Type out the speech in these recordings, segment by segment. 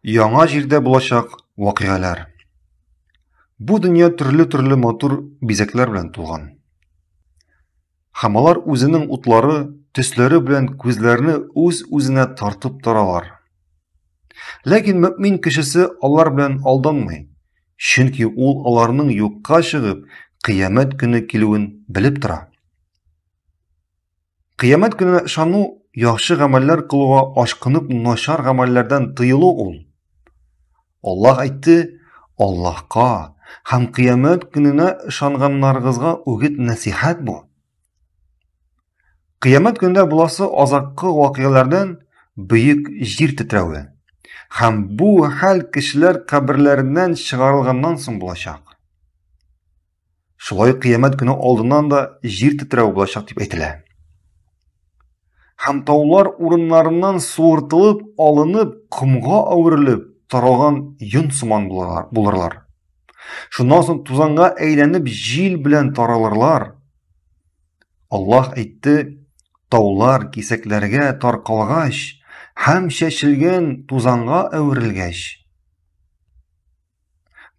Яңа җирдә булачак вакыйгалар. Бу дөнья төрле-төрле матур бизәкләр белән тулган. Һәм алар үзенең утлары, төсләре белән күзләрне үз-үзенә тартып торалар. Ләкин мөмин кешесе алар белән алданмый, чөнки ул аларның юкка чыгып, кыямәт көне килүен белеп тора. Кыямәт көненә ышану яхшы гамәлләр кылуга ашкынып начар гамәлләрдән тыелу ул. Аллаһ әйтте, Аллаһка һәм кыямәт көненә ышанганнарыгызга үгет насихат бу. Кыямәт көндә буласы азаккы вакыйгалардан бөек җир тетрәве һәм бу хәл кешеләр каберләреннән чыгарылганнан соң булачак. Шулай кыямәт көне алдыннан да җир тетрәве булачак дип әйтелә. Һәм таулар урыннарыннан суыртылып, алынып, кумга әверелеп, таралган йон сыман булырлар. Шуннан соң тузанга әйләнеп җил белән таралырлар. Аллаһ әйтте, таулар кисәкләргә таркалгач һәм чәчелгән тузанга әверелгәч.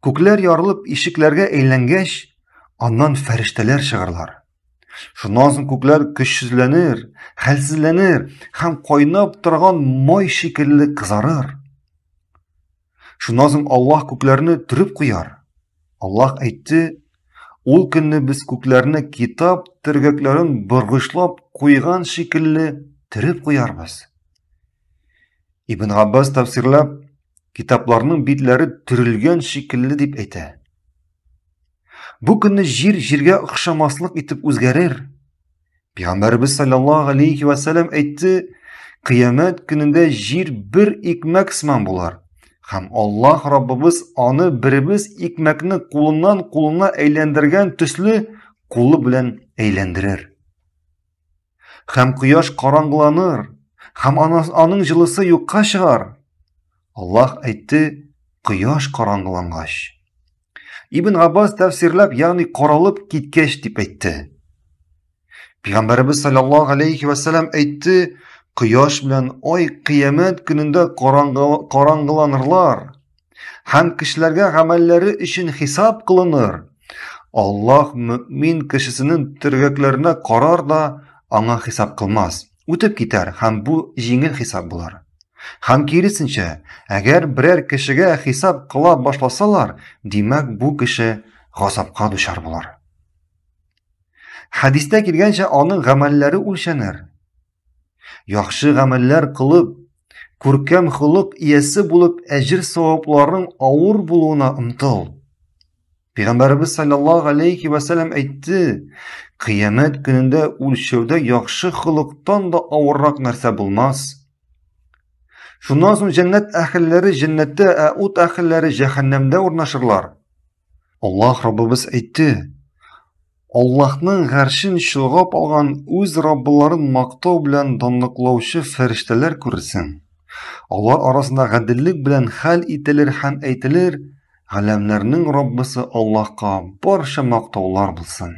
Күкләр ярылып ишекләргә әйләнгәч, аннан фәрештәләр чыгарлар. Шуннан соң күкләр көчсезләнер, хәлсезләнер һәм кайнап торган май шикелле кызарыр. Шуннан соң Аллаһ күкләрне төреп куяр. Аллаһ әйтте, ул көнне без күкләрне китап тергәкләрен боргышлап куйган шикелле төреп куярбыз. Ибн Габбас тәфсирләп, китапларның битләре төрелгән шикелле дип әйтә. Бу көнне җир җиргә охшамаслык итеп үзгәрер. Пәйгамбәрбез саллаллаһу алейхи ва салlam әйтте, кыямәт көнендә җир бер икмәк сыман булар һәм Аллаһ Раббыбыз аны беребез икмәкне кулыннан кулына әйләндергән төсле кулы белән әйләндерер. Һәм кояш караңгыланыр, һәм аның җылысы юкка чыгар. Аллаһ әйтте, кояш караңгылангач. Ибн Аббас тәфсирләп, ягъни каралып киткәч дип әйтте. Пәйгамбәрбез саллаллаһу алейхи ва әйтте, Кояш белән ай кыямәт көнендә караңгыланырлар һәм кешеләргә гамәлләре өчен хисап кылыныр. Аллаһ мөмин кешесенең тергәкләренә карар да аңа хисап кылмас. Үтеп китәр һәм бу җиңел хисап булар. Һәм киресенчә, әгәр берәр кешегә хисап кыла башласалар, димәк бу кеше газапка дучар булар. Хадистә килгәнчә, аның гамәлләре үлчәнер. Яхшы гамәлләр кылып, күркәм холык иясе булып, әҗр савапларының авыр булуына ымтыл. Пәйгамбәрбез саллаллаһу алейхи ва салlam әйтте, кыямәт көнендә яхшы да авыррак нәрсә булмас. Шуннан соң җәннәт әһелләре җәннәттә, ә ут әһелләре җәһәннәмдә урнашырлар. Аллаһ Раббыбыз әйтте: Аллаһның ғәршен чолгап алган үз Раббыларын мактау белән данлыклаучы фәрештәләр күрсен. Алар арасында гаделлек белән хәл ителер һәм әйтелер, галәмнәрнең Раббысы Аллаһка барча мактаулар булсын.